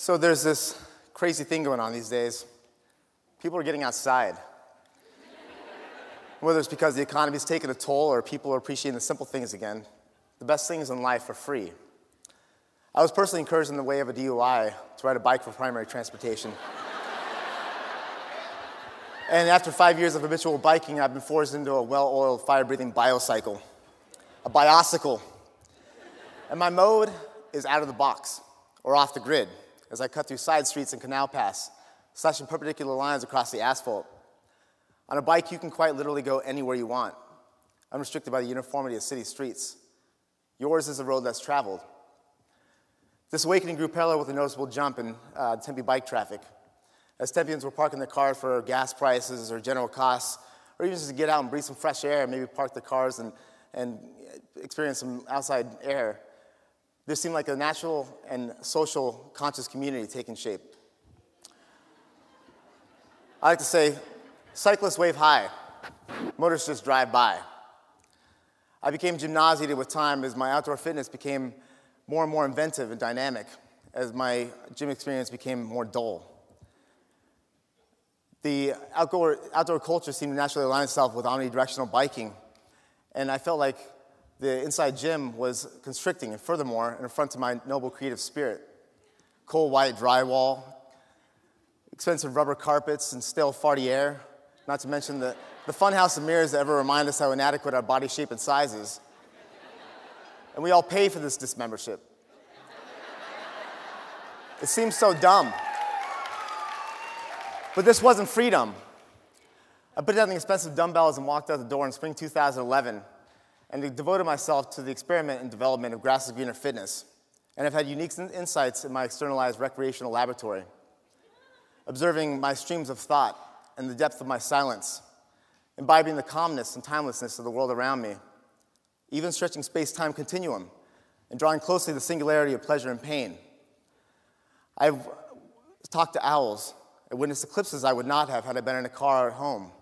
So there's this crazy thing going on these days. People are getting outside. Whether it's because the economy's taking a toll or people are appreciating the simple things again, the best things in life are free. I was personally encouraged in the way of a DUI to ride a bike for primary transportation. and after five years of habitual biking, I've been forced into a well oiled, fire breathing biocycle, a bicycle. And my mode is out of the box or off the grid as I cut through side streets and canal paths, slashing perpendicular lines across the asphalt. On a bike, you can quite literally go anywhere you want, unrestricted by the uniformity of city streets. Yours is a road less traveled. This awakening grew parallel with a noticeable jump in uh, Tempe bike traffic. As Tempeans were parking their cars for gas prices or general costs, or even just to get out and breathe some fresh air, maybe park the cars and, and experience some outside air, there seemed like a natural and social conscious community taking shape. I like to say, cyclists wave high, motorists just drive by. I became gymnauseated with time as my outdoor fitness became more and more inventive and dynamic, as my gym experience became more dull. The outdoor, outdoor culture seemed to naturally align itself with omnidirectional biking, and I felt like the inside gym was constricting and furthermore an affront to my noble creative spirit. Cold white drywall, expensive rubber carpets, and stale farty air, not to mention the, the funhouse of mirrors that ever remind us how inadequate our body shape and size is. And we all pay for this dismembership. It seems so dumb. But this wasn't freedom. I put down the expensive dumbbells and walked out the door in spring 2011 and devoted myself to the experiment and development of grass is greener fitness. And I've had unique insights in my externalized recreational laboratory, observing my streams of thought and the depth of my silence, imbibing the calmness and timelessness of the world around me, even stretching space time continuum and drawing closely the singularity of pleasure and pain. I've talked to owls and witnessed eclipses I would not have had I been in a car at home.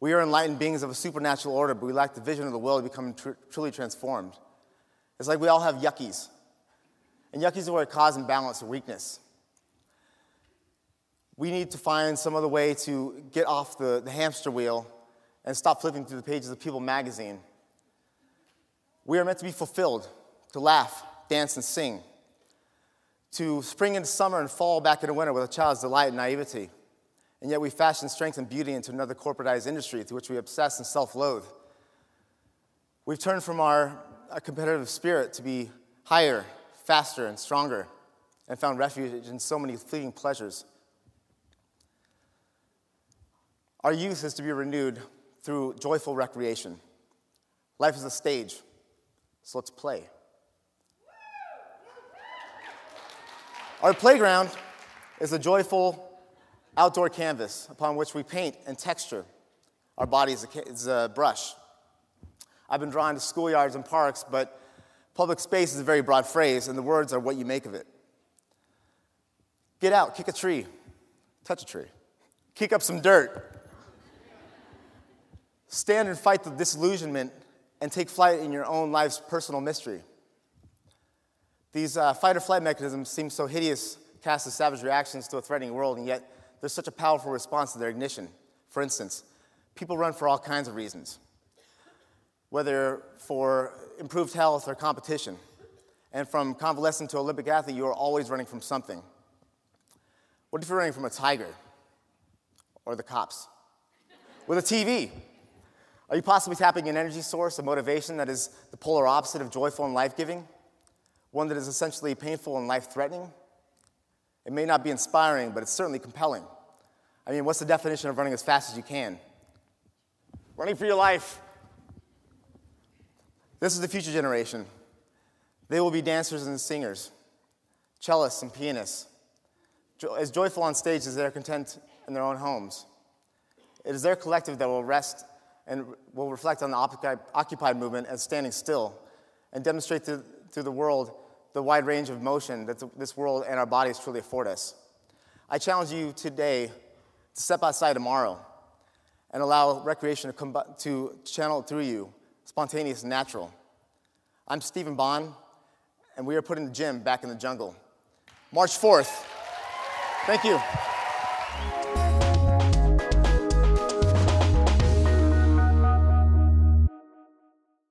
We are enlightened beings of a supernatural order, but we lack the vision of the will to become tr- truly transformed. It's like we all have yuckies. And yuckies are what cause imbalance or weakness. We need to find some other way to get off the, the hamster wheel and stop flipping through the pages of People magazine. We are meant to be fulfilled, to laugh, dance, and sing, to spring into summer and fall back into winter with a child's delight and naivety. And yet we fashion strength and beauty into another corporatized industry through which we obsess and self loathe. We've turned from our, our competitive spirit to be higher, faster, and stronger, and found refuge in so many fleeting pleasures. Our youth is to be renewed through joyful recreation. Life is a stage, so let's play. Our playground is a joyful outdoor canvas upon which we paint and texture our body as a, a brush. I've been drawn to schoolyards and parks, but public space is a very broad phrase, and the words are what you make of it. Get out, kick a tree, touch a tree, kick up some dirt, stand and fight the disillusionment, and take flight in your own life's personal mystery. These uh, fight or flight mechanisms seem so hideous, cast as savage reactions to a threatening world, and yet there's such a powerful response to their ignition. For instance, people run for all kinds of reasons, whether for improved health or competition. And from convalescent to Olympic athlete, you are always running from something. What if you're running from a tiger or the cops? With a TV? Are you possibly tapping an energy source, a motivation that is the polar opposite of joyful and life giving? One that is essentially painful and life threatening? It may not be inspiring, but it's certainly compelling. I mean, what's the definition of running as fast as you can? Running for your life. This is the future generation. They will be dancers and singers, cellists and pianists, as joyful on stage as they are content in their own homes. It is their collective that will rest and will reflect on the Occupy movement as standing still and demonstrate to, to the world the wide range of motion that this world and our bodies truly afford us. I challenge you today to step outside tomorrow and allow recreation to, come, to channel through you, spontaneous and natural. I'm Stephen Bohn, and we are putting the gym back in the jungle. March 4th. Thank you.